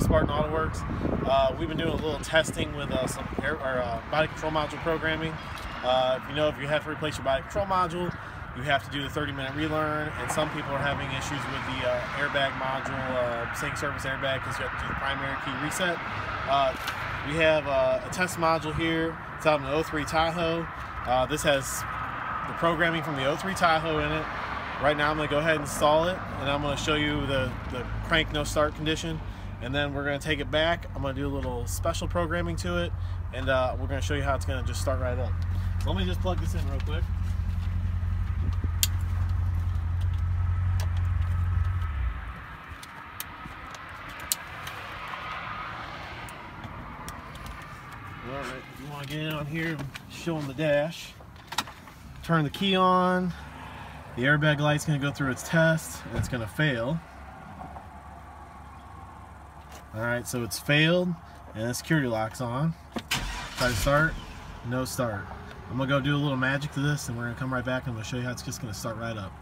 with Spartan Autoworx. Uh, we've been doing a little testing with uh, some air, or, uh, body control module programming. Uh, if you know if you have to replace your body control module, you have to do the 30 minute relearn, and some people are having issues with the uh, airbag module, uh, service airbag, because you have to do the primary key reset. we have a test module here. It's out in the 03 Tahoe. this has the programming from the 03 Tahoe in it. Right now I'm going to go ahead and install it and I'm going to show you the, the crank no start condition and then we're going to take it back. I'm going to do a little special programming to it and uh, we're going to show you how it's going to just start right up. Let me just plug this in real quick. Alright, you want to get in on here show them the dash. Turn the key on, the airbag light's going to go through its test and it's going to fail. Alright, so it's failed and the security lock's on. Try to start, no start. I'm to go do a little magic to this and we're to come right back and I'm to show you how it's just to start right up.